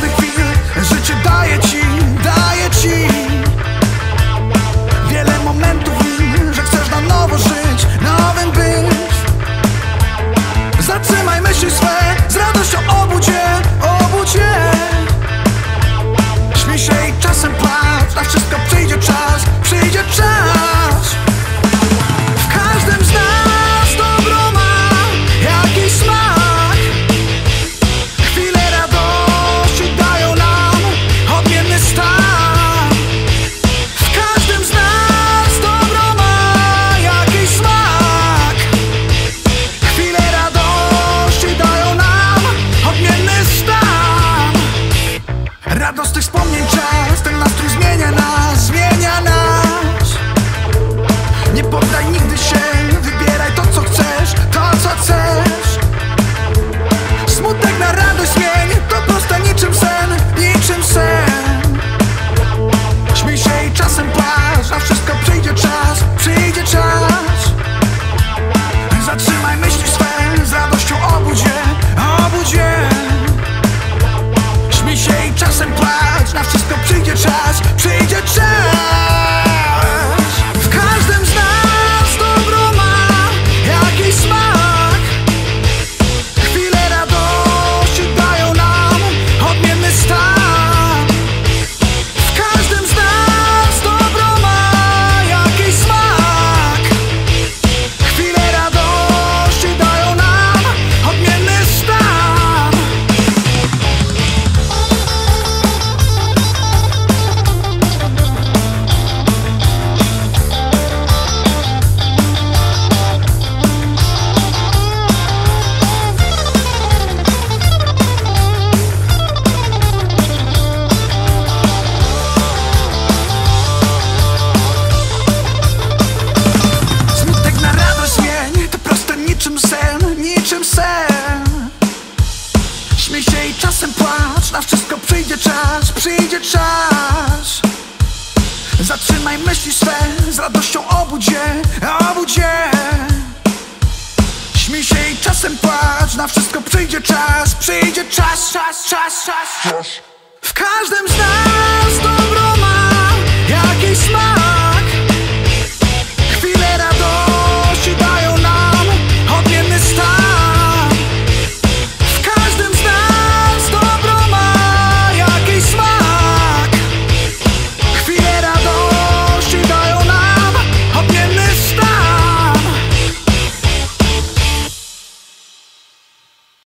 chwil Życie daje ci, daje ci. Wiele momentów radosnych spotkać wszystko przyjdzie czas. Śmiej się i czasem płacz Na wszystko przyjdzie czas, przyjdzie czas Zatrzymaj myśli swe Z radością obudź je, obudź je Śmiej się i czasem płacz Na wszystko przyjdzie czas, przyjdzie czas, czas, czas, czas, czas. W każdym